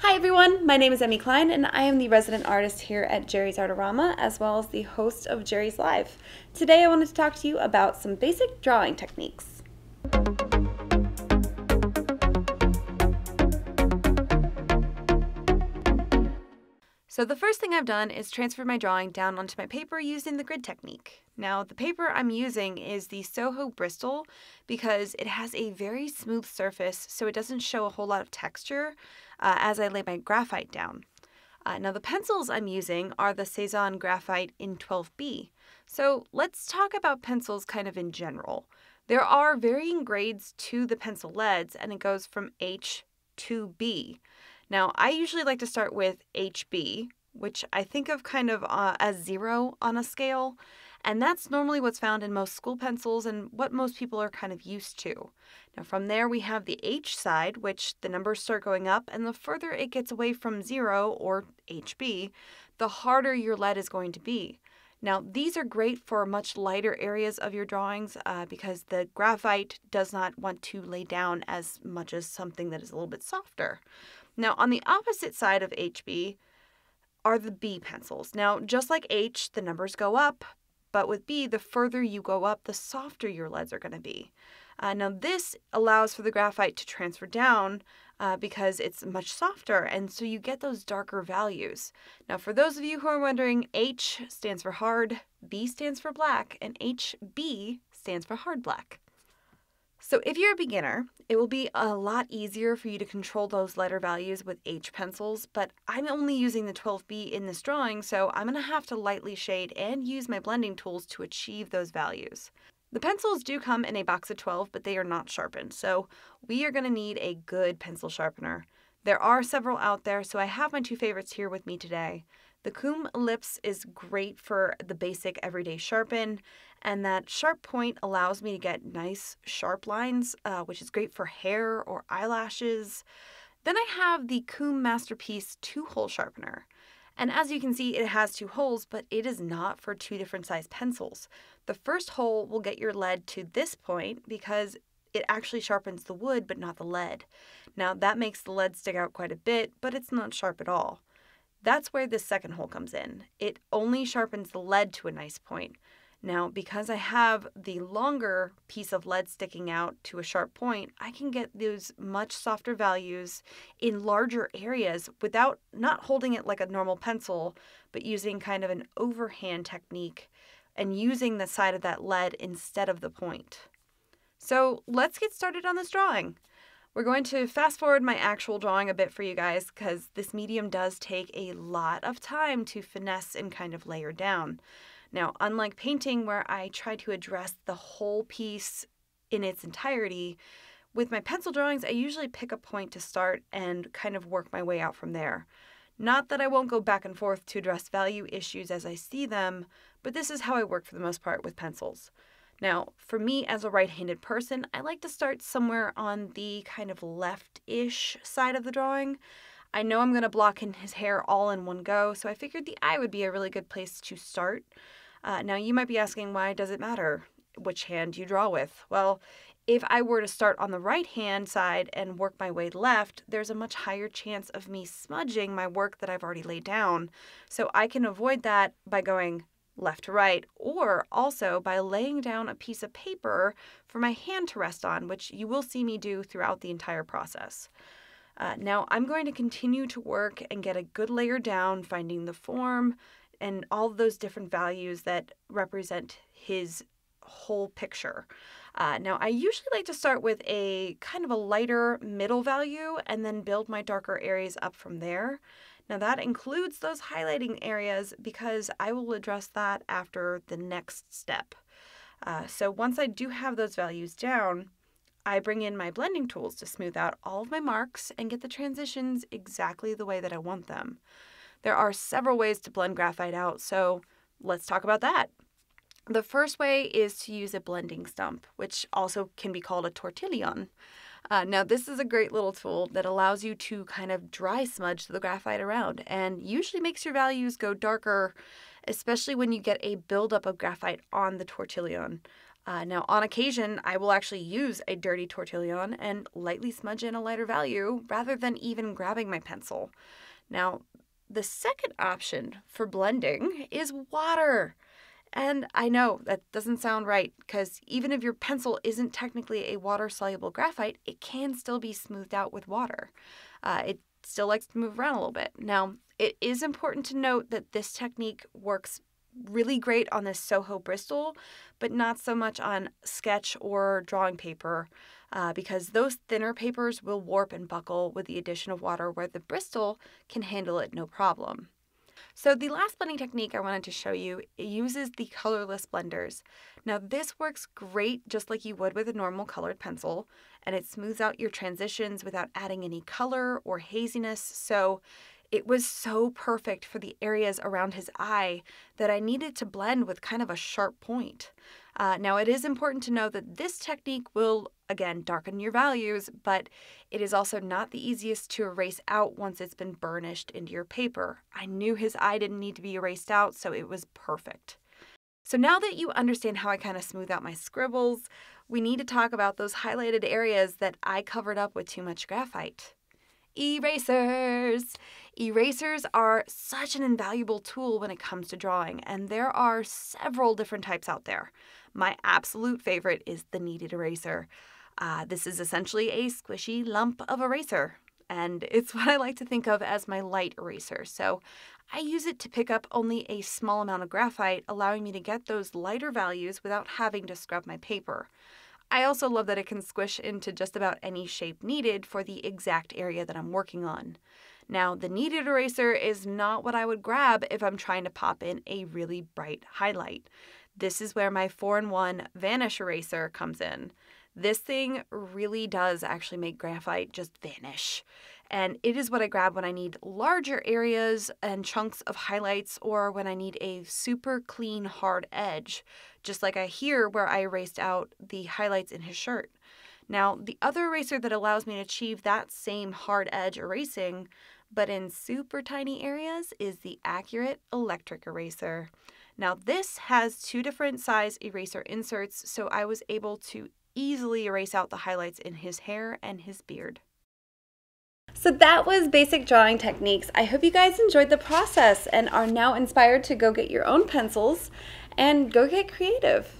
Hi everyone, my name is Emmy Klein and I am the resident artist here at Jerry's Artarama as well as the host of Jerry's Live. Today I wanted to talk to you about some basic drawing techniques. So the first thing I've done is transfer my drawing down onto my paper using the grid technique. Now the paper I'm using is the Soho Bristol because it has a very smooth surface so it doesn't show a whole lot of texture uh, as I lay my graphite down. Uh, now the pencils I'm using are the Cezanne Graphite in 12B. So let's talk about pencils kind of in general. There are varying grades to the pencil leads and it goes from H to B. Now, I usually like to start with HB, which I think of kind of uh, as zero on a scale, and that's normally what's found in most school pencils and what most people are kind of used to. Now, from there, we have the H side, which the numbers start going up, and the further it gets away from zero, or HB, the harder your lead is going to be. Now, these are great for much lighter areas of your drawings uh, because the graphite does not want to lay down as much as something that is a little bit softer. Now, on the opposite side of HB are the B pencils. Now, just like H, the numbers go up, but with B, the further you go up, the softer your leads are going to be. Uh, now, this allows for the graphite to transfer down uh, because it's much softer, and so you get those darker values. Now, for those of you who are wondering, H stands for hard, B stands for black, and HB stands for hard black. So if you're a beginner, it will be a lot easier for you to control those letter values with H pencils, but I'm only using the 12B in this drawing, so I'm going to have to lightly shade and use my blending tools to achieve those values. The pencils do come in a box of 12, but they are not sharpened, so we are going to need a good pencil sharpener. There are several out there, so I have my two favorites here with me today. The KUM Ellipse is great for the basic everyday sharpen, and that sharp point allows me to get nice sharp lines, uh, which is great for hair or eyelashes. Then I have the KUM Masterpiece two-hole sharpener. And as you can see, it has two holes, but it is not for two different size pencils. The first hole will get your lead to this point because it actually sharpens the wood, but not the lead. Now that makes the lead stick out quite a bit, but it's not sharp at all. That's where this second hole comes in. It only sharpens the lead to a nice point. Now, because I have the longer piece of lead sticking out to a sharp point, I can get those much softer values in larger areas without not holding it like a normal pencil, but using kind of an overhand technique and using the side of that lead instead of the point. So let's get started on this drawing. We're going to fast forward my actual drawing a bit for you guys because this medium does take a lot of time to finesse and kind of layer down. Now, unlike painting where I try to address the whole piece in its entirety, with my pencil drawings, I usually pick a point to start and kind of work my way out from there. Not that I won't go back and forth to address value issues as I see them, but this is how I work for the most part with pencils. Now, for me as a right handed person, I like to start somewhere on the kind of left ish side of the drawing. I know I'm going to block in his hair all in one go, so I figured the eye would be a really good place to start. Uh, now, you might be asking, why does it matter which hand you draw with? Well, if I were to start on the right hand side and work my way left, there's a much higher chance of me smudging my work that I've already laid down. So I can avoid that by going left to right, or also by laying down a piece of paper for my hand to rest on, which you will see me do throughout the entire process. Uh, now I'm going to continue to work and get a good layer down, finding the form and all those different values that represent his whole picture. Uh, now, I usually like to start with a kind of a lighter middle value and then build my darker areas up from there. Now that includes those highlighting areas because I will address that after the next step. Uh, so once I do have those values down, I bring in my blending tools to smooth out all of my marks and get the transitions exactly the way that I want them. There are several ways to blend graphite out, so let's talk about that. The first way is to use a blending stump, which also can be called a tortillon. Uh, now, this is a great little tool that allows you to kind of dry smudge the graphite around and usually makes your values go darker, especially when you get a buildup of graphite on the tortillon. Uh, now, on occasion, I will actually use a dirty tortillon and lightly smudge in a lighter value rather than even grabbing my pencil. Now, the second option for blending is water. And I know that doesn't sound right because even if your pencil isn't technically a water soluble graphite, it can still be smoothed out with water. Uh, it still likes to move around a little bit. Now, it is important to note that this technique works really great on this Soho Bristol, but not so much on sketch or drawing paper uh, because those thinner papers will warp and buckle with the addition of water where the Bristol can handle it no problem. So the last blending technique I wanted to show you uses the colorless blenders. Now this works great just like you would with a normal colored pencil and it smooths out your transitions without adding any color or haziness. So it was so perfect for the areas around his eye that I needed to blend with kind of a sharp point. Uh, now, it is important to know that this technique will, again, darken your values, but it is also not the easiest to erase out once it's been burnished into your paper. I knew his eye didn't need to be erased out, so it was perfect. So now that you understand how I kind of smooth out my scribbles, we need to talk about those highlighted areas that I covered up with too much graphite. Erasers! Erasers are such an invaluable tool when it comes to drawing, and there are several different types out there. My absolute favorite is the kneaded eraser. Uh, this is essentially a squishy lump of eraser, and it's what I like to think of as my light eraser. So I use it to pick up only a small amount of graphite, allowing me to get those lighter values without having to scrub my paper. I also love that it can squish into just about any shape needed for the exact area that I'm working on. Now, the kneaded eraser is not what I would grab if I'm trying to pop in a really bright highlight. This is where my 4-in-1 Vanish eraser comes in. This thing really does actually make graphite just vanish. And it is what I grab when I need larger areas and chunks of highlights or when I need a super clean hard edge, just like I here where I erased out the highlights in his shirt. Now, the other eraser that allows me to achieve that same hard edge erasing, but in super tiny areas, is the Accurate Electric Eraser. Now, this has two different size eraser inserts, so I was able to easily erase out the highlights in his hair and his beard. So that was basic drawing techniques. I hope you guys enjoyed the process and are now inspired to go get your own pencils and go get creative.